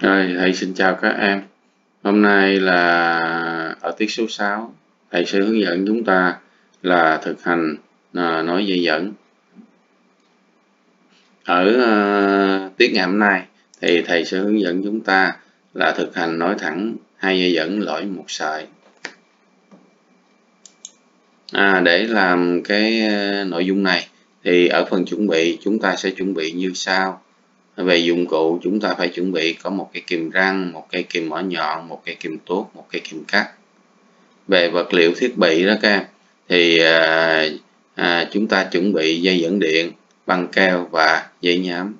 Rồi, thầy xin chào các em. Hôm nay là ở tiết số 6, thầy sẽ hướng dẫn chúng ta là thực hành à, nói dây dẫn. Ở uh, tiết ngày hôm nay thì thầy sẽ hướng dẫn chúng ta là thực hành nói thẳng hai dây dẫn lõi một sợi. À, để làm cái à, nội dung này thì ở phần chuẩn bị chúng ta sẽ chuẩn bị như sau về dụng cụ chúng ta phải chuẩn bị có một cái kìm răng một cây kìm mỏ nhọn một cây kìm tuốt một cây kìm cắt. Về vật liệu thiết bị đó các em thì à, à, chúng ta chuẩn bị dây dẫn điện băng keo và dây nhám.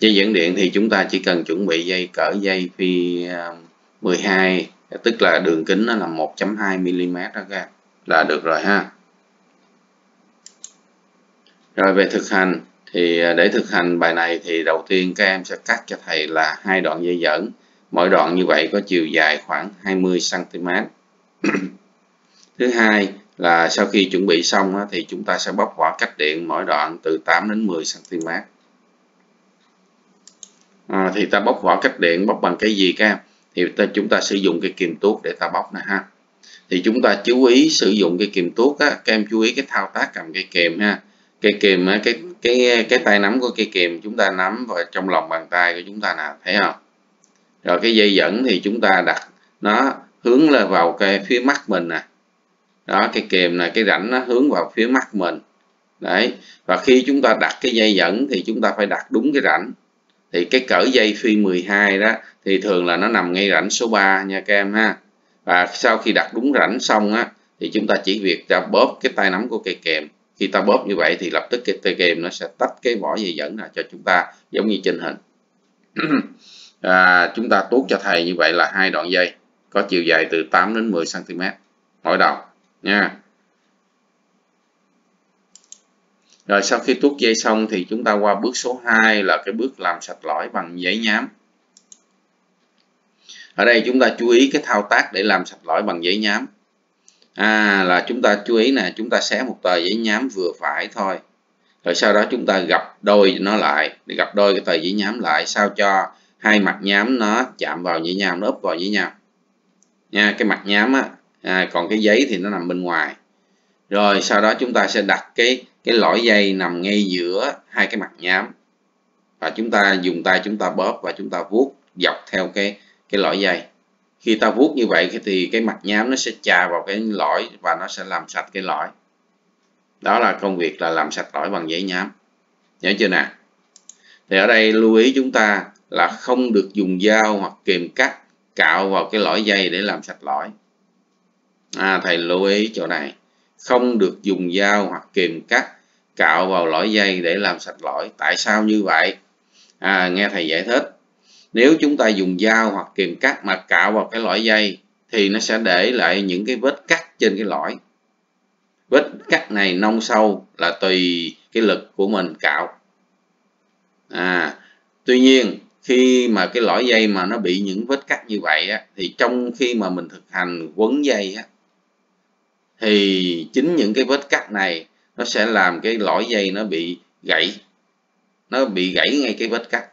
Dây dẫn điện thì chúng ta chỉ cần chuẩn bị dây cỡ dây phi à, 12 tức là đường kính nó là 1.2 mm đó các em là được rồi ha. Rồi về thực hành thì à, để thực hành bài này thì đầu tiên các em sẽ cắt cho thầy là hai đoạn dây dẫn. Mỗi đoạn như vậy có chiều dài khoảng 20 cm thứ hai là sau khi chuẩn bị xong thì chúng ta sẽ bóc vỏ cách điện mỗi đoạn từ 8 đến 10 cm à, thì ta bóc vỏ cách điện bóc bằng cái gì các em? Thì ta, chúng ta sử dụng cái kìm tuốt để ta bóc nè ha. Thì chúng ta chú ý sử dụng cái kìm tuốt á các em chú ý cái thao tác cầm cái kìm ha. Cây kìm cái cái cái tay nắm của cây kìm chúng ta nắm vào trong lòng bàn tay của chúng ta nè, thấy không? Rồi cái dây dẫn thì chúng ta đặt nó hướng lên vào cái phía mắt mình nè. Đó, cái kìm này cái rãnh nó hướng vào phía mắt mình. Đấy, và khi chúng ta đặt cái dây dẫn thì chúng ta phải đặt đúng cái rãnh. Thì cái cỡ dây phi 12 đó thì thường là nó nằm ngay rãnh số 3 nha các em ha. Và sau khi đặt đúng rãnh xong á thì chúng ta chỉ việc ta bóp cái tay nắm của cây kèm khi ta bóp như vậy thì lập tức cái tay game nó sẽ tách cái vỏ dây dẫn ra cho chúng ta giống như trên hình. À, chúng ta tuốt cho thầy như vậy là hai đoạn dây có chiều dài từ 8 đến 10 cm mỗi đầu nha. Rồi sau khi tuốt dây xong thì chúng ta qua bước số 2 là cái bước làm sạch lõi bằng giấy nhám. Ở đây chúng ta chú ý cái thao tác để làm sạch lõi bằng giấy nhám à là chúng ta chú ý nè chúng ta xé một tờ giấy nhám vừa phải thôi. Rồi sau đó chúng ta gặp đôi nó lại để gặp đôi cái tờ giấy nhám lại sao cho hai mặt nhám nó chạm vào với nhau nó úp vào với nhau nha cái mặt nhám á à, còn cái giấy thì nó nằm bên ngoài. Rồi sau đó chúng ta sẽ đặt cái cái lõi dây nằm ngay giữa hai cái mặt nhám. Và chúng ta dùng tay chúng ta bóp và chúng ta vuốt dọc theo cái cái lõi dây khi ta vuốt như vậy thì cái mặt nhám nó sẽ chà vào cái lõi và nó sẽ làm sạch cái lõi. Đó là công việc là làm sạch lõi bằng giấy nhám. Nhớ chưa nè? Thì ở đây lưu ý chúng ta là không được dùng dao hoặc kìm cắt cạo vào cái lõi dây để làm sạch lõi. À, thầy lưu ý chỗ này. Không được dùng dao hoặc kìm cắt cạo vào lõi dây để làm sạch lõi. Tại sao như vậy? À, nghe thầy giải thích nếu chúng ta dùng dao hoặc kìm cắt mà cạo vào cái lõi dây thì nó sẽ để lại những cái vết cắt trên cái lõi. Vết cắt này nông sâu là tùy cái lực của mình cạo. À tuy nhiên khi mà cái lõi dây mà nó bị những vết cắt như vậy á, thì trong khi mà mình thực hành quấn dây á, thì chính những cái vết cắt này nó sẽ làm cái lõi dây nó bị gãy. Nó bị gãy ngay cái vết cắt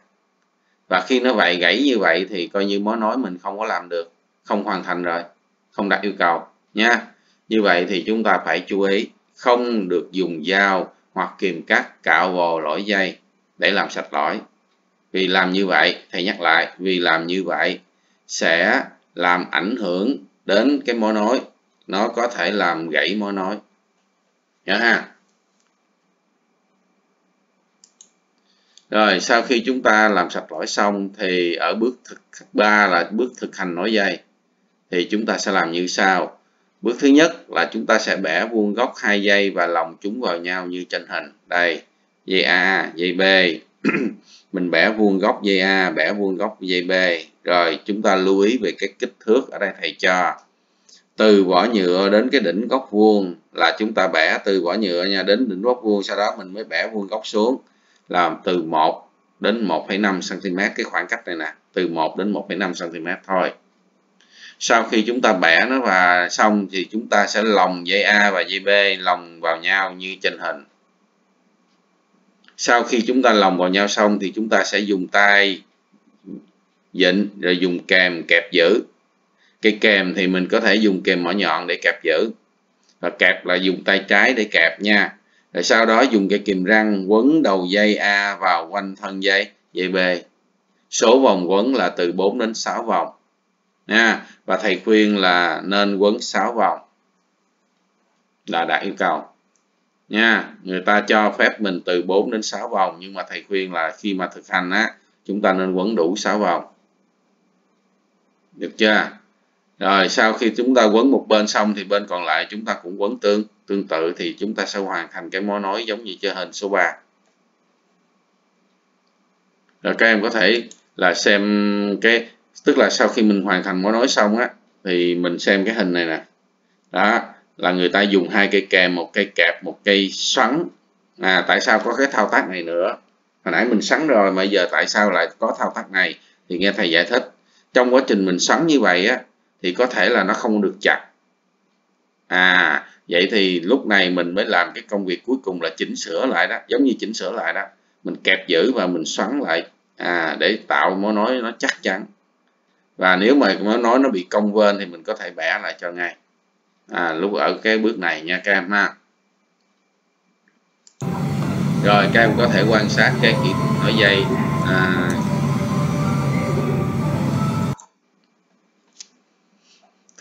và khi nó vậy gãy như vậy thì coi như mối nói mình không có làm được, không hoàn thành rồi, không đạt yêu cầu, nha. Như vậy thì chúng ta phải chú ý, không được dùng dao hoặc kìm cắt cạo vào lõi dây để làm sạch lõi vì làm như vậy, thầy nhắc lại, vì làm như vậy sẽ làm ảnh hưởng đến cái mối nối. Nó có thể làm gãy mối nối. Nhớ ha. Rồi, sau khi chúng ta làm sạch lõi xong, thì ở bước thực ba là bước thực hành nối dây. Thì chúng ta sẽ làm như sau. Bước thứ nhất là chúng ta sẽ bẻ vuông góc hai dây và lòng chúng vào nhau như trên hình. Đây, dây A, dây B. Mình bẻ vuông góc dây A, bẻ vuông góc dây B. Rồi, chúng ta lưu ý về cái kích thước ở đây thầy cho. Từ vỏ nhựa đến cái đỉnh góc vuông là chúng ta bẻ từ vỏ nhựa nha, đến đỉnh góc vuông, sau đó mình mới bẻ vuông góc xuống là từ 1 đến 1,5 cm cái khoảng cách này nè từ 1 đến 1,5 cm thôi. Sau khi chúng ta bẻ nó và xong thì chúng ta sẽ lồng dây A và dây B lồng vào nhau như trên hình. Sau khi chúng ta lồng vào nhau xong thì chúng ta sẽ dùng tay dịnh rồi dùng kèm kẹp giữ. Cái kèm thì mình có thể dùng kèm mỏ nhọn để kẹp giữ. Và kẹp là dùng tay trái để kẹp nha rồi sau đó dùng cái kìm răng quấn đầu dây A vào quanh thân dây dây B. Số vòng quấn là từ 4 đến 6 vòng. Nha, và thầy khuyên là nên quấn 6 vòng. Là đạt yêu cầu. Nha, người ta cho phép mình từ 4 đến 6 vòng, nhưng mà thầy khuyên là khi mà thực hành á, chúng ta nên quấn đủ 6 vòng. Được chưa? Rồi sau khi chúng ta quấn một bên xong thì bên còn lại chúng ta cũng quấn tương tương tự thì chúng ta sẽ hoàn thành cái mối nối giống như chơi hình số 3 rồi các em có thể là xem cái, tức là sau khi mình hoàn thành mối nối xong á, thì mình xem cái hình này nè. Đó, là người ta dùng hai cây kèm, một cây kẹp, một cây xoắn. À tại sao có cái thao tác này nữa? Hồi nãy mình xoắn rồi, mà giờ tại sao lại có thao tác này? Thì nghe thầy giải thích. Trong quá trình mình xoắn như vậy á, thì có thể là nó không được chặt à vậy thì lúc này mình mới làm cái công việc cuối cùng là chỉnh sửa lại đó giống như chỉnh sửa lại đó. Mình kẹp giữ và mình xoắn lại à, để tạo mối nối nó chắc chắn. Và nếu mà mối nối nó bị cong vênh thì mình có thể bẻ lại cho ngay. À, lúc ở cái bước này nha các em ha. Rồi các em có thể quan sát cái kỹ nối dây à,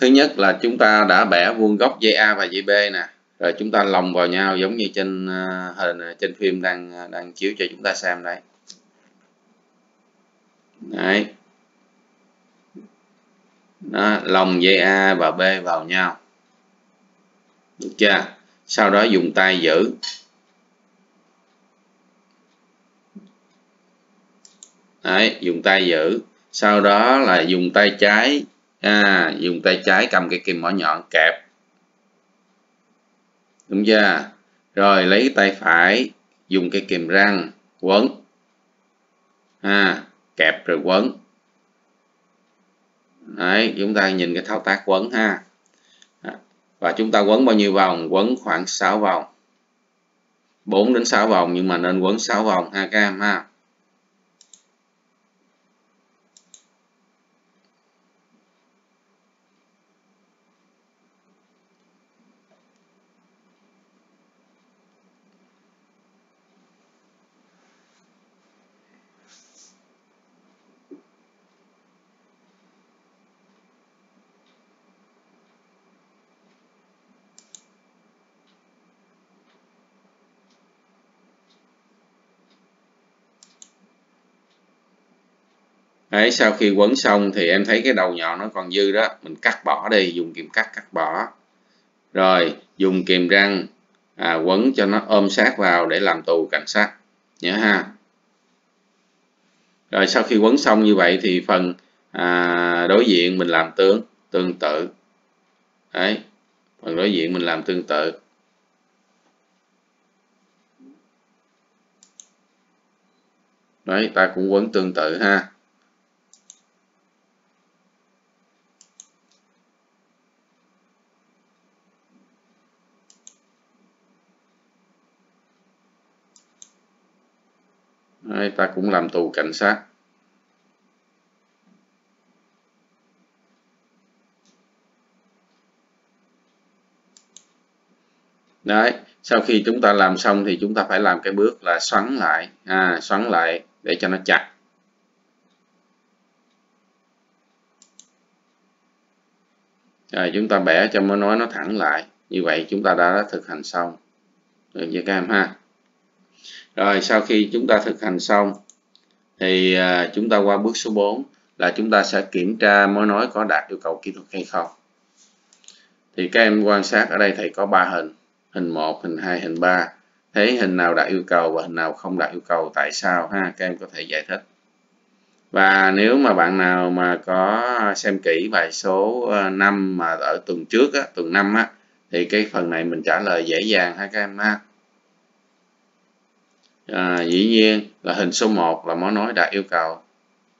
thứ nhất là chúng ta đã bẻ vuông góc dây A và dây B nè. Rồi chúng ta lồng vào nhau giống như trên ờ, hình ờ, trên phim đang ờ, đang chiếu cho chúng ta xem đây đấy. Đó, lồng dây A và B vào nhau. Được chưa? Sau đó dùng tay giữ. Đấy dùng tay giữ. Sau đó là dùng tay trái à, dùng tay trái cầm cái kìm mỏ nhọn kẹp. Đúng chưa? Rồi lấy tay phải dùng cái kìm răng quấn. À, kẹp rồi quấn. Đấy chúng ta nhìn cái thao tác quấn ha. À, và chúng ta quấn bao nhiêu vòng? Quấn khoảng 6 vòng. 4 đến 6 vòng nhưng mà nên quấn 6 vòng ha các em ha. Đấy, sau khi quấn xong thì em thấy cái đầu nhọn nó còn dư đó. Mình cắt bỏ đi dùng kìm cắt cắt bỏ. Rồi dùng kìm răng à, quấn cho nó ôm sát vào để làm tù cảnh sát. Nhớ ha. Rồi sau khi quấn xong như vậy thì phần à, đối diện mình làm tương tương tự. Đấy phần đối diện mình làm tương tự. Đấy ta cũng quấn tương tự ha. Ta cũng làm tù cảnh sát. Đấy sau khi chúng ta làm xong thì chúng ta phải làm cái bước là xoắn lại à, xoắn lại để cho nó chặt. Rồi chúng ta bẻ cho nó nói nó thẳng lại. Như vậy chúng ta đã thực hành xong. Được chưa các em ha? Rồi sau khi chúng ta thực hành xong thì à, chúng ta qua bước số 4 là chúng ta sẽ kiểm tra mối nối có đạt yêu cầu kỹ thuật hay không. Thì các em quan sát ở đây thầy có 3 hình, hình 1, hình 2, hình 3. Thấy hình nào đạt yêu cầu và hình nào không đạt yêu cầu tại sao ha, các em có thể giải thích. Và nếu mà bạn nào mà có xem kỹ bài số à, 5 mà ở tuần trước á, tuần 5 á thì cái phần này mình trả lời dễ dàng ha các em ha à, dĩ nhiên là hình số 1 là món nói đạt yêu cầu.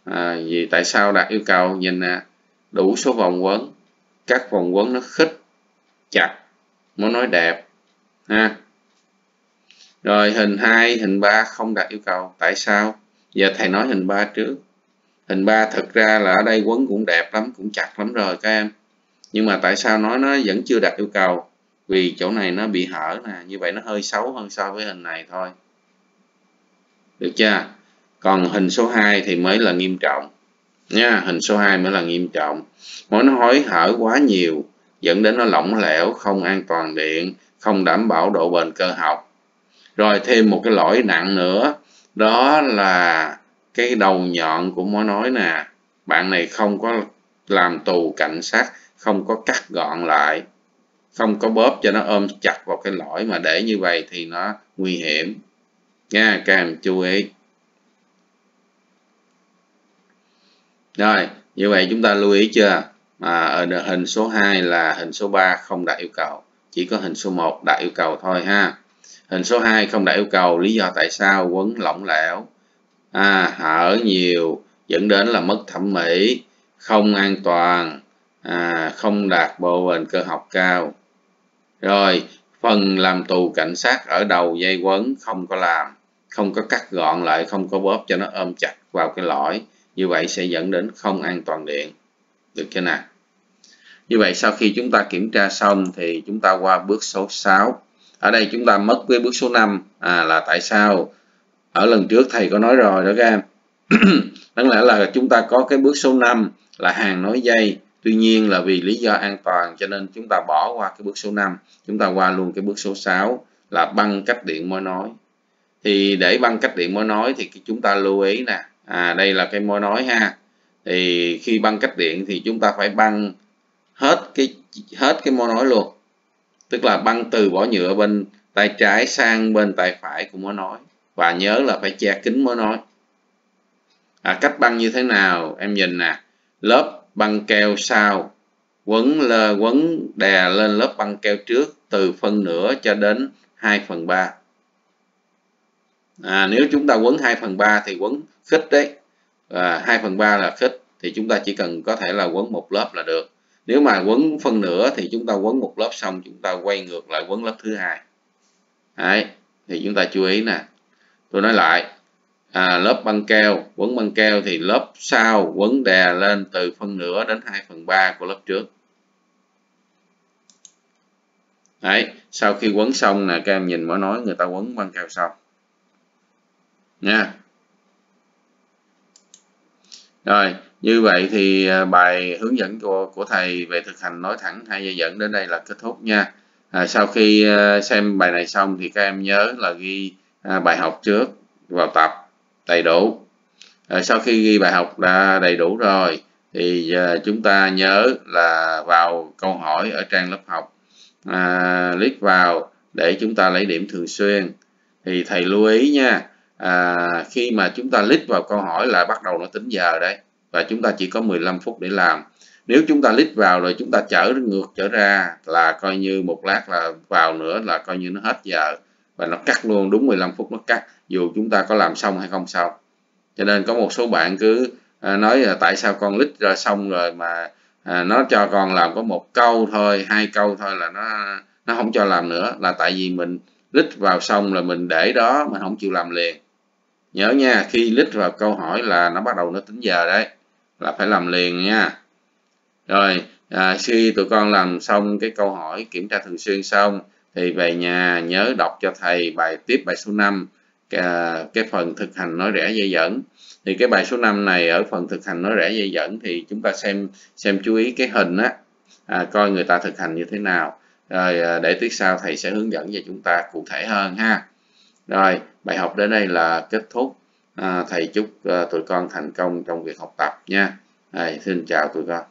À, vì tại sao đạt yêu cầu? Nhìn nè đủ số vòng quấn các vòng quấn nó khít chặt món nói đẹp ha. Rồi hình 2 hình 3 không đạt yêu cầu. Tại sao? Giờ thầy nói hình 3 trước. Hình 3 thực ra là ở đây quấn cũng đẹp lắm cũng chặt lắm rồi các em. Nhưng mà tại sao nói nó vẫn chưa đạt yêu cầu? Vì chỗ này nó bị hở nè như vậy nó hơi xấu hơn so với hình này thôi được chưa? Còn hình số 2 thì mới là nghiêm trọng. Nha, hình số 2 mới là nghiêm trọng. Mỗi nó hối hở quá nhiều, dẫn đến nó lỏng lẻo, không an toàn điện, không đảm bảo độ bền cơ học. Rồi thêm một cái lỗi nặng nữa, đó là cái đầu nhọn của mối nói nè. Bạn này không có làm tù cảnh sát, không có cắt gọn lại, không có bóp cho nó ôm chặt vào cái lõi mà để như vậy thì nó nguy hiểm nha càng chú ý. Rồi như vậy chúng ta lưu ý chưa? Mà ở hình số 2 là hình số 3 không đạt yêu cầu. Chỉ có hình số 1 đạt yêu cầu thôi ha. Hình số 2 không đạt yêu cầu lý do tại sao quấn lỏng lẻo? À, hở nhiều dẫn đến là mất thẩm mỹ không an toàn à, không đạt bộ bền cơ học cao. Rồi phần làm tù cảnh sát ở đầu dây quấn không có làm không có cắt gọn lại không có bóp cho nó ôm chặt vào cái lõi. Như vậy sẽ dẫn đến không an toàn điện. Được chưa nào? Như vậy sau khi chúng ta kiểm tra xong thì chúng ta qua bước số 6 ở đây chúng ta mất với bước số 5 à, là tại sao? Ở lần trước thầy có nói rồi đó các em. Đáng lẽ là chúng ta có cái bước số 5 là hàng nối dây. Tuy nhiên là vì lý do an toàn cho nên chúng ta bỏ qua cái bước số 5 chúng ta qua luôn cái bước số 6 là băng cách điện mối nối thì để băng cách điện mối nối thì chúng ta lưu ý nè. À đây là cái mối nối ha. Thì khi băng cách điện thì chúng ta phải băng hết cái hết cái mối nối luôn. Tức là băng từ vỏ nhựa bên tay trái sang bên tay phải của mối nối. Và nhớ là phải che kín mối nối. À, cách băng như thế nào? Em nhìn nè. Lớp băng keo sau. Quấn lơ, quấn đè lên lớp băng keo trước từ phân nửa cho đến 2 phần 3 à, nếu chúng ta quấn 2 phần 3 thì quấn khích đấy. À, 2 phần 3 là khích thì chúng ta chỉ cần có thể là quấn một lớp là được. Nếu mà quấn phân nửa thì chúng ta quấn một lớp xong chúng ta quay ngược lại quấn lớp thứ hai. Đấy thì chúng ta chú ý nè. Tôi nói lại à, lớp băng keo quấn băng keo thì lớp sau quấn đè lên từ phân nửa đến 2 phần 3 của lớp trước. Đấy sau khi quấn xong nè các em nhìn mới nói người ta quấn băng keo xong nha. Rồi như vậy thì à, bài hướng dẫn của, của thầy về thực hành nói thẳng hai dây dẫn đến đây là kết thúc nha. À, sau khi à, xem bài này xong thì các em nhớ là ghi à, bài học trước vào tập đầy đủ. À, sau khi ghi bài học đã đầy đủ rồi thì chúng ta nhớ là vào câu hỏi ở trang lớp học à, click vào để chúng ta lấy điểm thường xuyên. Thì thầy lưu ý nha à, khi mà chúng ta click vào câu hỏi là bắt đầu nó tính giờ đấy và chúng ta chỉ có 15 phút để làm. Nếu chúng ta click vào rồi chúng ta chở ngược trở ra là coi như một lát là vào nữa là coi như nó hết giờ và nó cắt luôn đúng 15 phút nó cắt dù chúng ta có làm xong hay không xong. Cho nên có một số bạn cứ à, nói là tại sao con lít ra xong rồi mà à, nó cho con làm có một câu thôi hai câu thôi là nó nó không cho làm nữa là tại vì mình lít vào xong là mình để đó mình không chịu làm liền nhớ nha khi lít vào câu hỏi là nó bắt đầu nó tính giờ đấy là phải làm liền nha. Rồi à, khi tụi con làm xong cái câu hỏi kiểm tra thường xuyên xong thì về nhà nhớ đọc cho thầy bài tiếp bài số 5 cái, à, cái phần thực hành nói rẽ dây dẫn. Thì cái bài số 5 này ở phần thực hành nói rẽ dây dẫn thì chúng ta xem xem chú ý cái hình á à, coi người ta thực hành như thế nào. Rồi à, để tiết sau thầy sẽ hướng dẫn cho chúng ta cụ thể hơn ha. Rồi bài học đến đây là kết thúc. À, thầy chúc à, tụi con thành công trong việc học tập nha. À, xin chào tụi con.